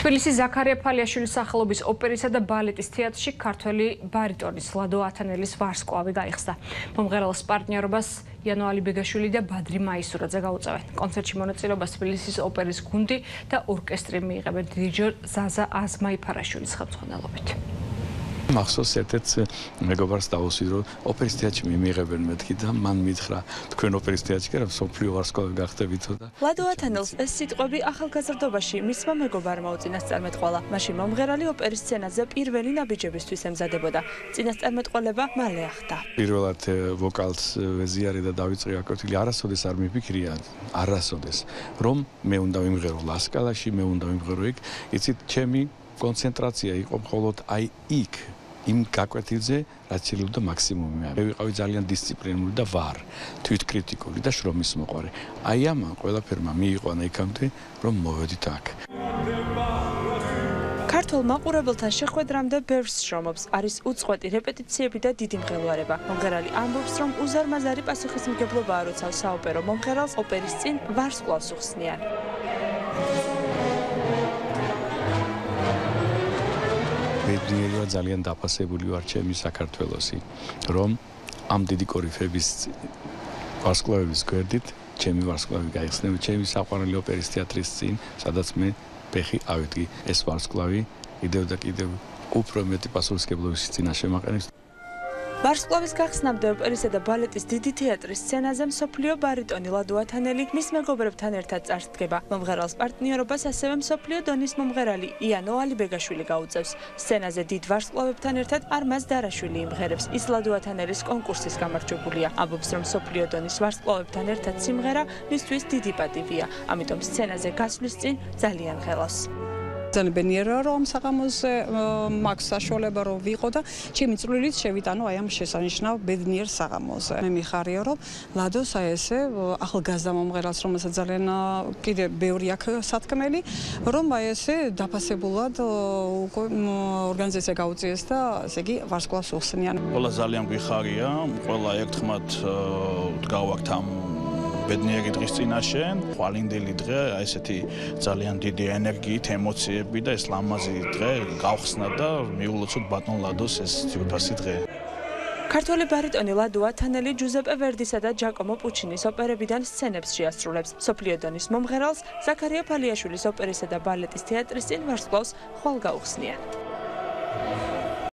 თბილისის ზაქარია ფალიაშვილის სახელობის ოპერისა და ბალეტის თეატრში ქართველი ბარიტონის ლადო ათანელის ვარსკვლავი გაიხსნა. მომღერალს პარტნიორობას იანოალი ბეგაშვილი და ბადრი მაისურაძე გაუწევენ. კონცერტში მონაწილეობას თბილისის ოპერის გუნდი და ორკესტრი მიიღებენ დირიჟორ ზაზა აზმაიფარაშვილის ხელმძღვანელობით. მახსოვს ერთ-ერთ მეგობარს დავუსვი რომ ოპერის თეატრში მიმიღებენ მეთქი და მან მითხრა თქვენ ოპერის თეატრში კერა სოფლიო ვარსკვლავი გახდებითო და ლადო ათანელს ეს სიტყვები ახალგაზრდობაში მისმა მეგობარმა უწინასწარმეტყველა მაშინ მომღერალი ოპერის სცენაზე პირველი ნაბიჯებისთვის ემზადებოდა. წინასწარმეტყველება მალე ახდა პირველად ვოკალს ვეზიარი და დავიწყე აკოთილი არასოდეს არ მიფიქრია არასოდეს რომ მე უნდა ვიმღერო ლასკალაში მე უნდა ვიმღერო იქ. იცით ჩემი კონცენტრაცია იყო მხოლოდ აი იქ იმ გაკვეთილზე რაც შეიძლება მაქსიმუმი. მე ვიყავი ძალიან დისციპლინური და ვარ თვითკრიტიკული და შრომის მოყვარე. აი ამან ყველაფერმა მიიყვანა იქამდე რომ მოვედით აქ. ქართულ მაყურებელთან შეხვედრამდე ბევრს შრომობს. არის უწყვეტი რეპეტიციები და დიდი მღელვარება. მომღერალი ამბობს რომ უზარმაზარი პასუხისმგებლობაა როცა საოპერო. მომღერალს ოპერის წინ ვარსკვლავს უხსნიან ბედნიერი ვარ ძალიან დაფასებული ვარ ჩემი საქართველოსი რომ ამ დიდი კორიფების ვარსკვლავების გვერდით ჩემი ვარსკვლავი გაიხსნება ჩემი საყვარელი ოპერის თეატრის წინ სადაც მე ფეხი ავიდგი ეს ვარსკვლავი კიდევ და კიდევ უფრო მეტი პასუხისგებლობის წინაშე მაყენებს ვარსკვლავის გახსნამდე ოპერისა და ბალეტის დიდი თეატრის სცენაზე მსოფლიო ბარიტონი ლადო ათანელი მის მეგობრებთან ერთად წარსდგება. მომღერალს პარტნიორობას ასევე მსოფლიო დონის მომღერალი იანო ალიბეგაშვილი გაუწევს. სცენაზე დიდ ვარსკვლავებთან ერთად არმაზ დარაშვილი იმღერებს. ის ლადო ათანელის კონკურსის გამარჯვებულია. ამბობს, რომ მსოფლიო დონის ვარსკვლავებთან ერთად სიმღერა მისთვის დიდი პატივია. ამიტომ სცენაზე გასვლის წინ ძალიან ხელავს. ძალიან ბენიერა რომ საღამოზე მაქვს საშუალება რომ ვიყო და ჩემი წვლილით შევიტანო აი ამ შესანიშნავ ბედნიერ საღამოზე. მე მიხარია რომ ლადოს აი ესე ახალგაზრდა მომღერალს რომელსაც ძალიან კიდე ბევრი აქვს სათქმელი რომ აი ესე დაფასებულად ორგანიზაცია გაუწიეს და ესე იგი ვარსკვლავს უხსნიან. ყველა ძალიან გვიხარია, ყველა ერთხმად დგავართ ამ ბედნიერი დღის წინაშე, ხვალინდელი დღე, ესეთი ძალიან დიდი ენერგიით, ემოციები და ეს ლამაზი დღე გავხსნა და მიულოცოთ ბატონ ლადოს ეს ძირფასი დღე. ქართველი ბარიტონი ლადო ათანელი ჯუზეპე ვერდისა და ჯაკომო პუჩინის ოპერებიდან სცენებს შეასრულებს. სოფლიოდონის მომღერალს ზაქარია ფალიაშვილის ოპერისა და ბალეტის თეატრის წინ ვარსკვლავს ხვალ გაუხსნიან.